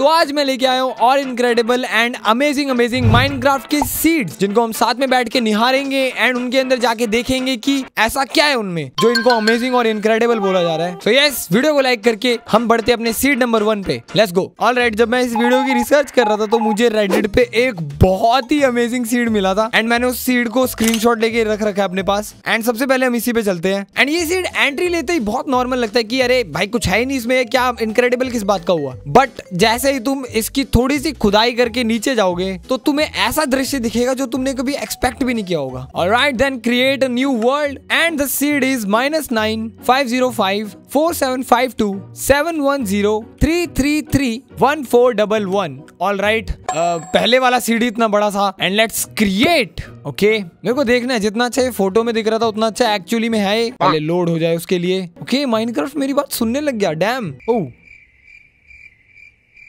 तो आज मैं लेके आया हूँ और incredible and amazing amazing Minecraft के सीड्स जिनको हम साथ में बैठ के निहारेंगे एंड उनके अंदर जाके देखेंगे कि ऐसा क्या है उनमें, जो इनको अमेजिंग और इनक्रेडिबल बोला जा रहा है। तो यस वीडियो को लाइक करके हम बढ़ते अपने सीड नंबर वन पे। लेट्स गो ऑल राइट जब मैं इस वीडियो की रिसर्च कर रहा था तो मुझे रेडिट पे एक बहुत ही अमेजिंग सीड मिला था। एंड मैंने उस सीड को स्क्रीनशॉट लेके रख रखा है अपने पास। एंड सबसे पहले हम इसी पे चलते हैं। एंड ये सीड एंट्री लेते ही बहुत नॉर्मल लगता है कि अरे, भाई कुछ है ही नहीं इसमें। क्या इनक्रेडिबल किस बात का हुआ? बट जैसे ही तुम इसकी थोड़ी सी खुदाई करके नीचे जाओगे तो तुम्हें ऐसा दृश्य दिखेगा जो तुमने कभी एक्सपेक्ट भी नहीं किया होगा। Right then create a new world and the seed is minus nine five zero five four seven five two seven one zero three three three one four double one all right पहले वाला CD इतना बड़ा था। And let's create okay मेरे को देखना है जितना अच्छा ये फ़ोटो में दिख रहा था उतना अच्छा एक्चुअली में है पहले लोड हो जाए उसके लिए। ओके okay, माइनक्राफ्ट मेरी बात सुनने लग गया डैम ओ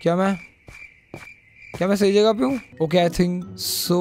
क्या मैं? क्या मैं सही जगह पे हूँ? Okay I think so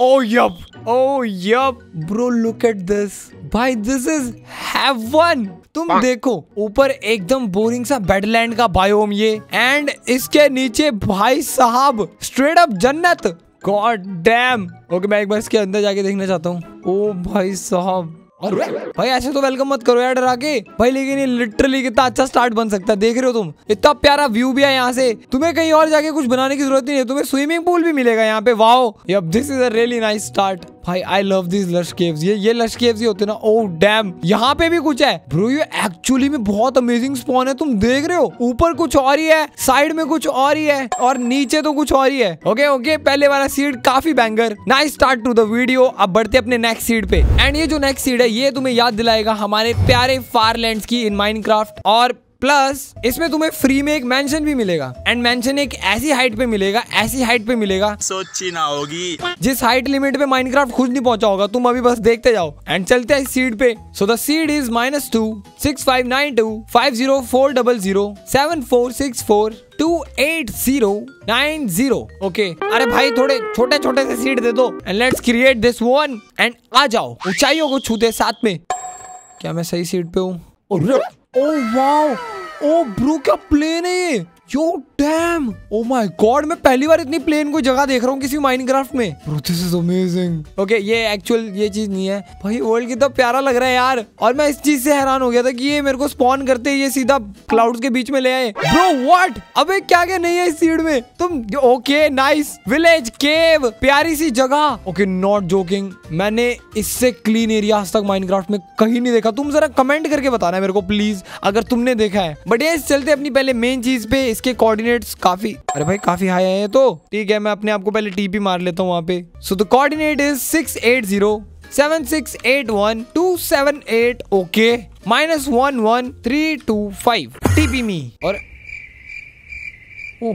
oh yup oh yup bro look at this भाई दिस इज़ हेवन तुम देखो ऊपर एकदम बोरिंग सा बेडलैंड का बायोम ये. एंड इसके नीचे भाई साहब स्ट्रेट अप जन्नत. गॉड डैम ओके मैं एक बार इसके अंदर जाके देखना चाहता हूँ. ओ भाई साहब. और भाई, ऐसे तो वेलकम मत करो यार, डरा के। भाई लेकिन ये लिटरली कितना अच्छा स्टार्ट बन सकता है। देख रहे हो तुम? इतना प्यारा व्यू भी है यहाँ से। तुम्हें कहीं और जाके कुछ बनाने की ज़रूरत नहीं है, तुम्हें स्विमिंग पूल भी मिलेगा यहाँ पे। Wow this is a really nice start भाई I love this lush caves ये ये लश केव्स ही होते ना। ओ डैम यहाँ पे भी कुछ है। ब्रो ये एक्चुअली में बहुत अमेजिंग स्पॉन है। तुम देख रहे हो? ऊपर कुछ और ही है। साइड में कुछ और ही है। और नीचे तो कुछ और ही है। ओके ओके पहले वाला सीड काफ़ी banger nice start to the video अब बढ़ते अपने नेक्स्ट सीड पे। एंड ये जो नेक्स्ट सीड है, ये तुम्हें याद दिलाएगा हमारे प्यारे फारलैंड की इन माइनक्राफ्ट और प्लस इसमें तुम्हें फ्री में एक मेंशन भी मिलेगा। एंड मेंशन एक ऐसी हाइट पे मिलेगा ऐसी हाइट पे मिलेगा सोची ना होगी। जिस हाइट लिमिट पे माइनक्राफ्ट खुद नहीं पहुँचा होगा तुम अभी बस देखते जाओ। एंड चलते हैं सीड पे। So the seed is minus two six five nine two five zero four double zero seven four six four two eight zero nine zero okay अरे भाई थोड़े छोटे छोटे से सीड दे दो। And let's create this one and आ जाओ ऊंचाइयों को छूते साथ में। क्या मैं सही सीट पे हूँ? ओ वाओ ओ ब्रो क्या प्लेन है ये? Yo damn oh my god मैं पहली बार इतनी प्लेन कोई जगह देख रहा हूँ किसी माइनक्राफ्ट में। Bro this is amazing okay ये एक्चुअल ये चीज़ नहीं है। भाई वर्ल्ड कितना प्यारा लग रहा है यार। और मैं इस चीज़ से हैरान हो गया था कि ये मेरे को स्पॉन करते ये सीधा क्लाउड्स के बीच में ले आए। ब्रो व्हाट अबे क्या क्या नहीं है इस सीड में? तुम ओके नाइस विलेज केव प्यारी सी जगह। ओके नॉट जोकिंग मैंने इससे क्लीन एरिया आज तक माइनक्राफ्ट में कहीं नहीं देखा। तुम जरा कमेंट करके बताना मेरे को प्लीज़ अगर तुमने देखा है। बट ये चलते अपनी पहले मेन चीज़ पे इसके कोऑर्डिनेट्स काफ़ी, अरे भाई काफ़ी हाई है तो। ठीक है, मैं अपने आप को पहले टीपी मार लेता हूँ वहाँ पे। So the coordinate is six eight zero seven six eight one two seven eight okay minus one one three two five TP me और ओ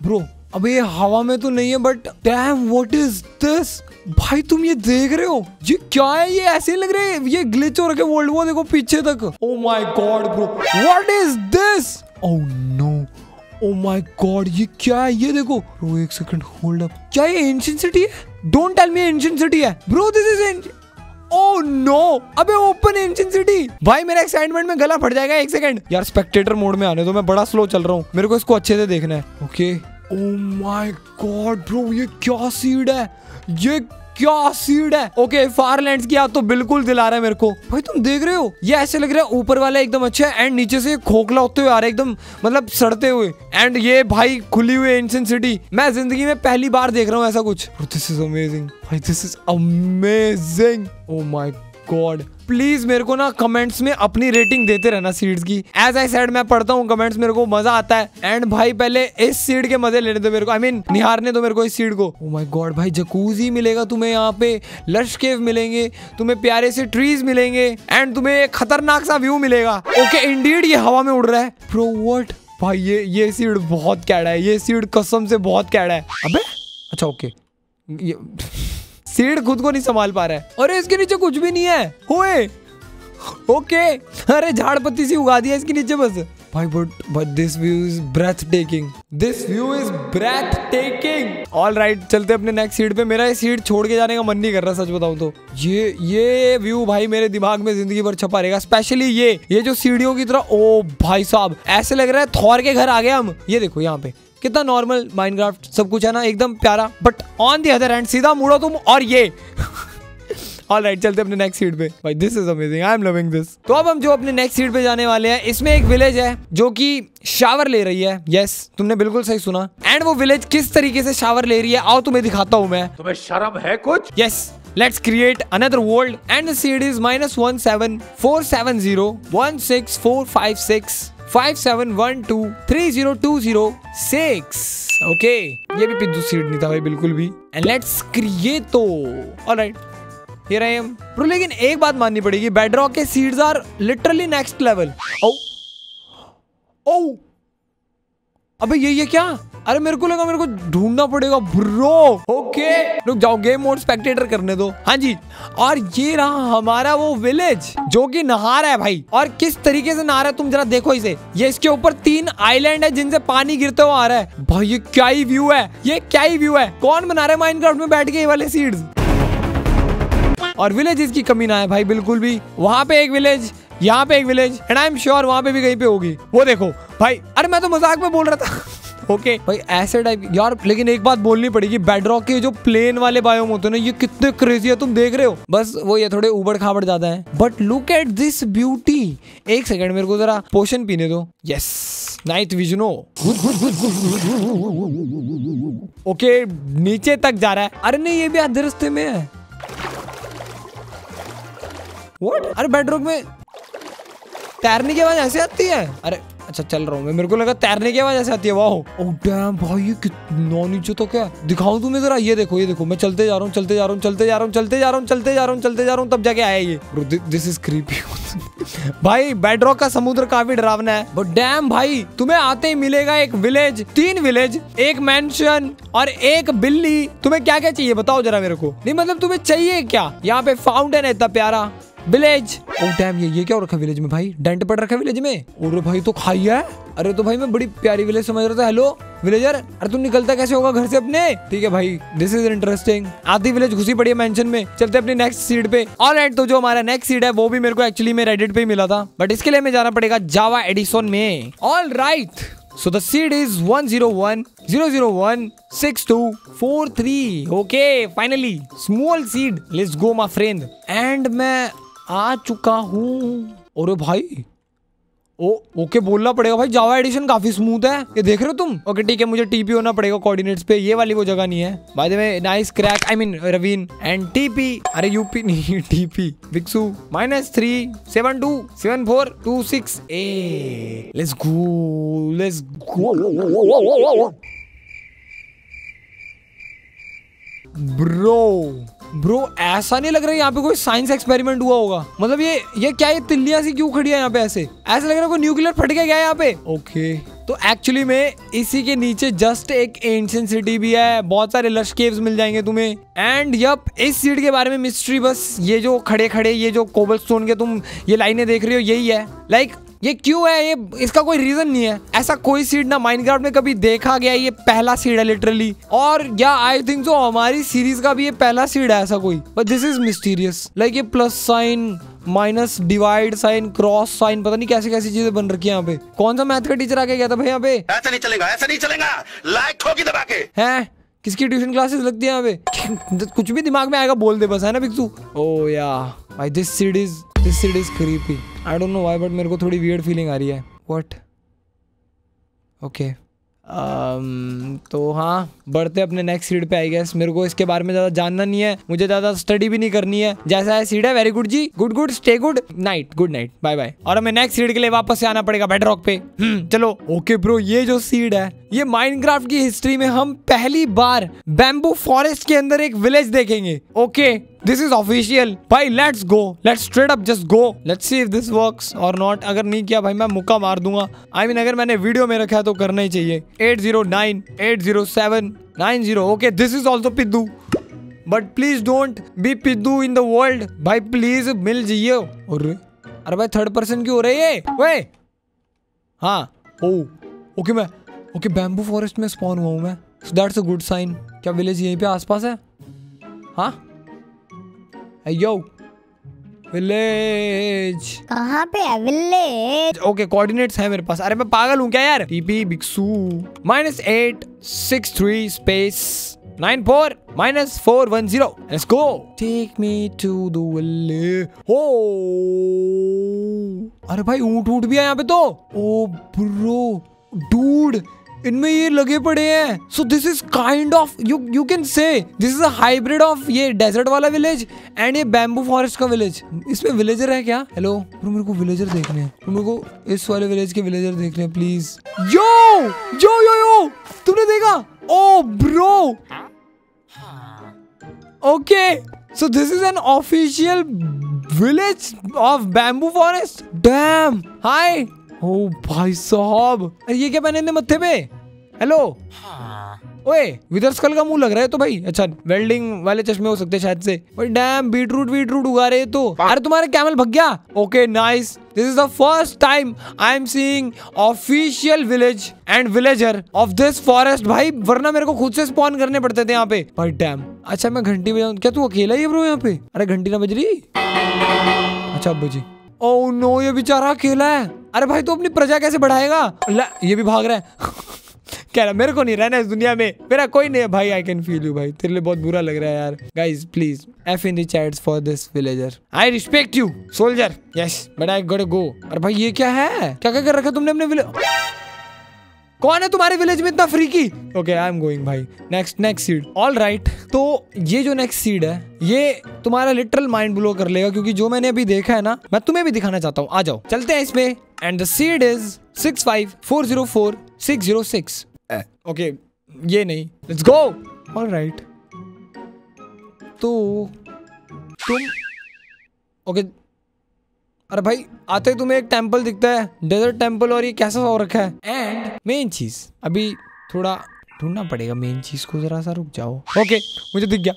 ब्रो अब ये हवा में तो नहीं है but damn what is this भाई, तुम ये देख रहे हो? ये क्या है? ये ऐसे लग रहे हैं? ये ग्लिच हो रखे वर्ल्ड वो देखो, पीछे तक। ओ my god bro what is this oh no oh my god ये क्या है? ये देखो। ब्रो एक सेकंड होल्ड अप क्या ये एंशियंट सिटी है? Don't tell me ancient city है। Bro this is ancient oh no अबे ओपन एंशियंट सिटी भाई, मेरा एक्साइटमेंट में गला फट जाएगा, एक सेकंड यार स्पेक्टेटर मोड में आने दो, मैं बड़ा स्लो चल रहा हूँ। मेरे को इसको अच्छे से देखना है। Okay oh my god bro ये क्या सीड है? ये क्या सीड है? ओके फारलैंड की याद तो बिल्कुल दिला रहा है मेरे को। भाई, तुम देख रहे हो? ये ऐसे लग रहा है ऊपर वाला एकदम अच्छा है एंड नीचे से खोखला होते हुए आ रहा है, एकदम मतलब सड़ते हुए। एंड ये भाई खुली हुई एंशियंट सिटी मैं ज़िंदगी में पहली बार देख रहा हूँ ऐसा कुछ। दिस इज़ अमेजिंग भाई this is amazing oh my god please मेरे को ना कमेंट्स में अपनी रेटिंग देते रहना सीड्स की। एज आई सेड मैं पढ़ता हूँ कमेंट्स मेरे को मज़ा आता है। एंड भाई पहले इस सीड के मज़े लेने दो मेरे को। आई मीन निहारने दो मेरे को इस सीड को। माय गॉड भाई जकूजी मिलेगा तुम्हें यहाँ पे। लश केव मिलेंगे। तुम्हें प्यारे से ट्रीज मिलेंगे। एंड तुम्हें खतरनाक सा व्यू मिलेगा। ओके okay, इंडीड ये हवा में उड़ रहा है। प्रो व्हाट भाई ये ये सीड बहुत कैड़ा है। ये सीड कसम से बहुत कैड़ा है। अबे अच्छा ओके ये सीड खुद को नहीं संभाल पा रहा है। अरे, इसके नीचे कुछ भी नहीं है। होए। ओके। अरे, झाड़ पत्ती सी उगा दिया इसके नीचे बस। भाई but but this view is breathtaking this view is breathtaking all right चलते अपने नेक्स्ट सीट पे। मेरा ये सीट छोड़ के जाने का मन नहीं कर रहा, सच बताऊँ तो। ये ये व्यू भाई मेरे दिमाग में ज़िंदगी भर छपा रहेगा। स्पेशली ये ये जो सीढ़ियों की तरह ओ भाई साहब, ऐसे लग रहा है थौर के घर आ गए हम। ये देखो यहाँ पे। कितना नॉर्मल माइनक्राफ्ट सब कुछ है ना एकदम प्यारा। But on the other hand सीधा मुड़ो तुम और ये। ऑल राइट चलते अपने नेक्स्ट सीट पे। भाई this is amazing I am loving this तो अब हम जो अपने नेक्स्ट सीट पे जाने वाले हैं इसमें एक विलेज है जो कि शावर ले रही है। यस yes, तुमने बिल्कुल सही सुना। एंड वो विलेज किस तरीके से शावर ले रही है? आओ तुम्हें दिखाता हूँ मैं। तुम्हें शर्म है कुछ? Yes Let's create another world and the seed is minus one seven four seven zero one six four five six five seven one two three zero two zero six. Okay ये भी पिज्जू सीट नहीं था भाई, बिल्कुल भी। And let's create तो। Alright here I am bro लेकिन एक बात माननी पड़ेगी बेडरॉक के seeds are literally next level oh oh अबे, ये ये क्या? अरे, मेरे को लगा मेरे को ढूंढना पड़ेगा, ब्रो। ओके। रुक जाओ गेम मोड स्पेक्टेटर करने दो। हाँ जी। और ये रहा हमारा वो विलेज जो कि नहा रहा है भाई। और किस तरीके से नहा रहा है, तुम जरा देखो इसे। ये इसके ऊपर तीन आइलैंड है जिनसे पानी गिरते हुए आ रहा है। भाई, ये क्या ही व्यू है? ये क्या ही व्यू है? कौन बना रहा है माइनक्राफ्ट में बैठ के ये वाले सीड्स और विलेज की कमी ना है भाई, बिल्कुल भी। वहाँ पे एक विलेज यहाँ पे एक village and I am sure वहाँ पे भी कहीं पे होगी। वो देखो, भाई, अरे मैं तो मज़ाक में बोल रहा था। Okay okay. भाई, ऐसे टाइप यार, लेकिन एक बात बोलनी पड़ेगी बेडरॉक के जो प्लेन वाले बायोम होते हैं ना, ये कितने क्रेजी है, तुम देख रहे हो। बस वो ये थोड़े उबड़ खाबड़ ज़्यादा है। But look at this beauty एक सेकंड मेरे को जरा पोशन पीने दो। यस नाइट विजनो ओके नीचे तक जा रहा है। अरे नहीं, ये भी आधे रस्ते में है। व्हाट अरे बेडरूम में तैरने की आवाज़ ऐसे आती है? अरे अच्छा चल रहा हूँ मैं। मेरे को लगा तैरने की आवाज़ ऐसे आती है। वाह। डैम भाई, ये कितना नीचे तो क्या? दिखाऊँ तुम्हें जरा? ये देखो ये देखो। मैं चलते जा रहा हूँ, चलते जा रहा हूँ, चलते जा रहा हूँ, चलते जा रहा हूँ, चलते जा रहा हूँ, चलते जा रहा हूँ, तब जाके आया ये। दिस इज़ क्रीपी भाई बेडरॉक का समुद्र काफ़ी डरावना है। बट डैम भाई, तुम्हें आते ही मिलेगा एक विलेज तीन विलेज एक मैंशन और एक बिल्ली। तुम्हें क्या क्या चाहिए? बताओ जरा मेरे को। नहीं मतलब तुम्हें चाहिए क्या? यहाँ पे फाउंटेन है इतना प्यारा। विलेज ओ डैम ये ये क्या रखा विलेज में भाई? डेंट पड़ रखा विलेज में? और भाई तो खाई है? अरे तो भाई मैं बड़ी प्यारी विलेज समझ रहा था। हेलो विलेजर अरे तू निकलता कैसे होगा घर से अपने? ठीक है भाई दिस इज़ इंटरेस्टिंग आधी विलेज घुसी पड़ी है मेंशन में। चलते अपनी नेक्स्ट सीड पे। ऑल राइट तो जो हमारा नेक्स्ट सीड है वो भी मेरे को एक्चुअली में रेडिट पे ही मिला था। बट इसके लिए हमें जाना पड़ेगा जावा एडिसन में। All right So the seed is 101 001 6243. Okay, finally small seed. Let's go my friend. And मैं आ चुका हूँ। और भाई, ओ, ओके, बोलना पड़ेगा भाई जावा एडिशन काफ़ी स्मूथ है। ये देख रहे हो तुम? ओके ठीक है, मुझे टीपी होना पड़ेगा कोऑर्डिनेट्स पे। ये वाली वो जगह नहीं है। By the way nice crack I mean ravine and TP अरे यूपी नहीं TP विक्सू minus three seven two seven four two six A let's go let's go bro bro ऐसा नहीं लग रहा है यहाँ पे कोई साइंस एक्सपेरिमेंट हुआ होगा। मतलब ये ये क्या ये तिल्लियाँ सी क्यों खड़ी है यहाँ पे ऐसे? ऐसा लग रहा है कोई न्यूक्लियर फट गया यहाँ पे? ओके तो एक्चुअली में इसी के नीचे जस्ट एक एंशियंट सिटी भी है बहुत सारे लश केव्स मिल जाएँगे तुम्हें। एंड यप इस सीट के बारे में मिस्ट्री बस ये जो खड़े खड़े ये जो कोबल स्टोन के तुम ये लाइनें देख रहे हो यही है। लाइक like, ये क्यों है? ये इसका कोई रीजन नहीं है। ऐसा कोई सीड ना माइनक्राफ्ट में कभी देखा गया ये पहला सीड है लिटरली और या आई थिंक सो हमारी सीरीज़ का भी ये पहला सीड है ऐसा कोई। But this is mysterious like ये plus sign minus divide sign cross sign पता नहीं कैसी कैसी चीज़ें बन रखी है यहाँ पे। कौन सा मैथ का टीचर आके गया था भाई यहाँ पे? ऐसा नहीं चलेगा ऐसा नहीं चलेगा। लाइक ठोकी दबा के। हैं? किसकी ट्यूशन क्लासेस लगती है यहाँ पे? कुछ भी दिमाग में आएगा बोल दे बस है ना बिक्सू ओ या भाई this seed is this seed is creepy I don't know why but मेरे को थोड़ी वियर्ड फीलिंग आ रही है। What okay okay. um, तो हाँ बढ़ते अपने नेक्स्ट सीड पे आई गैस मेरे को इसके बारे में ज़्यादा जानना नहीं है। मुझे ज़्यादा स्टडी भी नहीं करनी है। जैसा है सीड है वेरी गुड जी। Good good stay good night good night bye bye और हमें नेक्स्ट सीड के लिए वापस से आना पड़ेगा बेड रॉक पे। हम्म चलो. ओके ब्रो ये जो सीड है ये माइनक्राफ्ट की हिस्ट्री में हम पहली बार बैम्बू फॉरेस्ट के अंदर एक विलेज देखेंगे। ओके दिस इज़ ऑफिशियल भाई let's go let's straight up just go let's see if this works or not अगर नहीं किया भाई मैं मुक्का मार दूँगा। आई I मीन mean, अगर मैंने वीडियो में रखा है तो करना ही चाहिए। Eight zero nine eight zero seven nine zero okay this is also पिद्दू but please don't be पिद्दू इन द वर्ल्ड भाई प्लीज़ मिल जाइए। और अरे भाई थर्ड पर्सन क्यों हो रही है वे हाँ। ओ ओके मैं ओके बैम्बू फॉरेस्ट में स्पॉन हुआ हूँ मैं। So that's a good sign क्या विलेज यहीं पे आसपास है? हाँ? यो विलेज कहाँ पे है विलेज ओके कोऑर्डिनेट्स है मेरे पास। अरे मैं पागल हूँ क्या यार? TP बिक्सू minus eight six three space nine four minus four one zero let's go take me to the village हो अरे भाई ऊँट ऊँट भी है यहाँ पे तो। ओ ब्रो डूड इनमें ये लगे पड़े हैं। So this is kind of you you can say this is hybrid of ये डेजर्ट वाला विलेज एंड ये बैम्बू फॉरेस्ट का विलेज इसमें विलेजर है क्या? हेलो मेरे को विलेजर देखने हैं। मेरे को इस वाले विलेज के विलेजर देखने हैं please yo yo yo yo तुमने देखा? ओ bro okay so this is an official village of bamboo forest damn hi oh भाई साहब। अरे ये क्या पहने मत्थे पे? हेलो ओए विदर स्कल का मुँह लग रहा है तो भाई। अच्छा वेल्डिंग वाले चश्मे हो सकते हैं शायद से। डैम बीटरूट बीटरूट उगा रहे तो। अरे तुम्हारा कैमल भग गया? Okay nice this is the first time I am seeing official village and villager of this forest भाई वरना मेरे को खुद से स्पॉन करने पड़ते थे यहाँ पे। भाई डैम अच्छा मैं घंटी बजाऊं। क्या तू अकेला ही है ब्रो यहाँ पे? अरे घंटी ना बज रही? अच्छा अब बजी ओ नो ये बेचारा अकेला है। अरे भाई, तू अपनी प्रजा कैसे बढ़ाएगा? ये भी भाग रहा है। कह रहा, मेरे को नहीं रहना इस दुनिया में। मेरा कोई नहीं है। भाई आई कैन फील यू भाई। तेरे लिए बहुत बुरा लग रहा है यार। Guys please F in the for this villager I respect you soldier yes but I go अरे भाई, ये क्या है? क्या क्या कर रखा तुमने अपने विलेज कौन है तुम्हारे विलेज में इतना freaky okay I am going भाई. Next next seed all right तो ये जो नेक्स्ट सीड है ये तुम्हारा लिटरल माइंड ब्लो कर लेगा क्योंकि जो मैंने अभी देखा है ना मैं तुम्हें भी दिखाना चाहता हूँ. आ जाओ. चलते हैं इसमें. And the seed is six five four zero four six zero six okay ये नहीं. लेट्स गो ऑल राइट तो तुम ओके अरे भाई आते तुम्हें एक टेंपल दिखता है डेजर्ट टेंपल और ये कैसा हो रखा है? एंड मेन चीज़ अभी थोड़ा ढूंढना पड़ेगा मेन चीज़ को जरा सा रुक जाओ। ओके okay, मुझे दिख गया।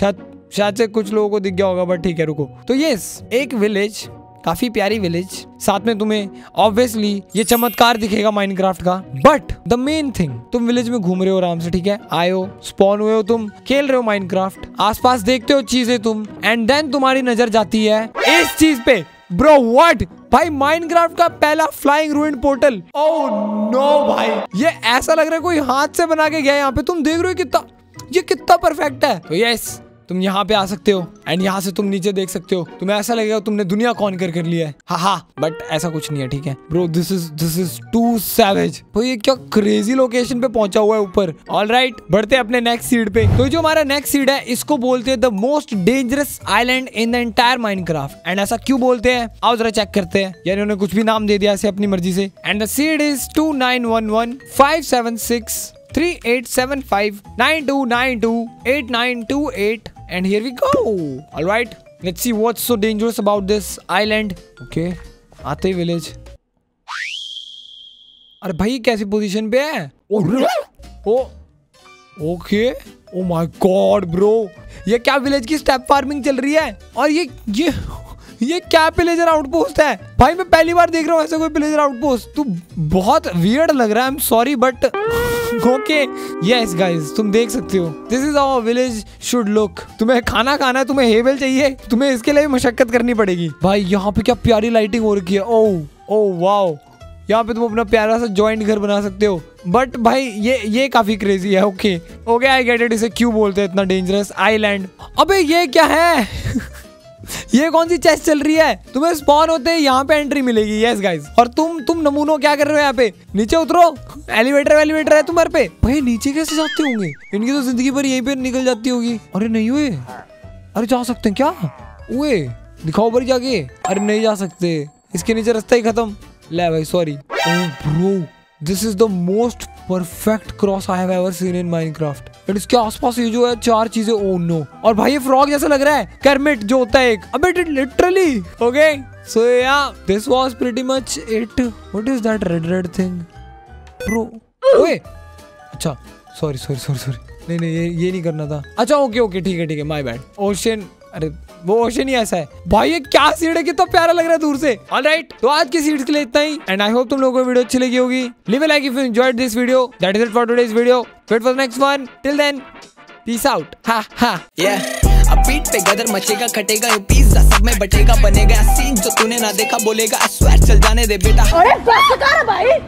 शायद शायद से कुछ लोगों को दिख गया होगा बट ठीक है रुको। तो यस एक विलेज काफ़ी प्यारी विलेज साथ में तुम्हें ऑब्वियसली ये चमत्कार दिखेगा माइनक्राफ्ट का। बट द मेन थिंग तुम विलेज में घूम रहे हो आराम से ठीक है? आए हो स्पॉन हुए हो तुम खेल रहे हो माइनक्राफ्ट आसपास देखते हो चीज़ें तुम एंड देन तुम्हारी नज़र जाती है इस चीज़ पे। ब्रो व्हाट भाई माइनक्राफ्ट का पहला flying ruin portal oh no भाई. ये ऐसा लग रहा है कोई हाथ से बना के गया यहाँ पे। तुम देख रहे हो कितना ये कितना परफेक्ट है। तो यस तुम यहाँ पे आ सकते हो एंड यहाँ से तुम नीचे देख सकते हो। तुम्हें ऐसा लगेगा तुमने दुनिया कौन कर कर लिया है। हा हा बट ऐसा कुछ नहीं है, ठीक है? Bro this is this is too savage भाई ये क्या क्रेजी लोकेशन पे पहुँचा हुआ है ऊपर? ऑल राइट बढ़ते अपने नेक्स्ट सीड पे। तो जो हमारा नेक्स्ट सीड है, इसको बोलते हैं the most dangerous island in the entire Minecraft and ऐसा क्यों बोलते हैं? आओ जरा चेक करते हैं। यानी उन्होंने कुछ भी नाम दे दिया ऐसे अपनी मर्ज़ी से। And the seed is two nine one one five seven six three eight seven five nine two nine two eight nine two eight and here we go alright let's see what's so dangerous about this island okay आते village अरे भाई कैसी position पे है? Oh, oh oh okay oh my god bro ये क्या village की step farming चल रही है? और ये ये ये क्या पिलेजर आउटपोस्ट है? भाई, मैं पहली बार देख रहा हूँ ऐसा कोई पिलेजर आउटपोस्ट तू बहुत वियर्ड लग रहा है I am sorry but okay yes guys तुम देख सकते हो। This is our village should look तुम्हें खाना खाना है, तुम्हें हेवल चाहिए, तुम्हें इसके लिए मशक्कत करनी पड़ेगी। भाई, यहाँ पे क्या प्यारी लाइटिंग हो रखी है। ओ ओ वाओ यहाँ पे तुम अपना प्यारा सा जॉइंट घर बना सकते हो। बट भाई, ये ये काफ़ी क्रेजी है okay okay I get it इसे क्यों बोलते हैं इतना डेंजरस आईलैंड अबे, ये क्या है? ये कौन सी चेस्ट चल रही है? तुम्हें स्पॉन होते हैं यहाँ पे एंट्री मिलेगी। यस गाइस और तुम तुम नमूनो क्या कर रहे हो यहाँ पे? नीचे उतरो। एलिवेटर एलिवेटर है तुम्हारे पे। भाई, नीचे कैसे जाते होंगे? इनकी तो ज़िंदगी भर यहीं पे निकल जाती होगी। अरे नहीं हुए। अरे जा सकते हैं क्या? हुए। दिखाओ बड़ी जाके। अरे नहीं जा सकते। इसके नीचे रास्ता ही खत्म। ले भाई sorry bro this is the most perfect cross I have ever seen in Minecraft but इसके आसपास ये जो है चार चीज़ें ओ नो और भाई ये फ्रॉग जैसा लग रहा है करमिट जो होता है एक। अबे it literally okay so yeah this was pretty much it what is that red red thing bro ओए! अच्छा सॉरी सॉरी सॉरी सॉरी नहीं नहीं, ये ये नहीं करना था। अच्छा ओके ओके ठीक है ठीक है माय बैड ओशन अरे वो ओशन ही ऐसा है। भाई ये क्या सीट है? कितना प्यारा लग रहा है दूर से। ऑलराइट तो आज की सीट्स के लिए इतना ही। एंड आई होप तुम लोगों को वीडियो अच्छी लगी होगी। Leave like if you enjoyed this video that is it for today's video wait for next one till then peace out ha ha yeah. अब बीट पे गदर मचेगा खटेगा ये पिज्जा सब में बटेगा बनेगा। सीन जो तूने ना देखा बोलेगा स्वेट चल जाने दे बेटा। अरे बस कर भाई।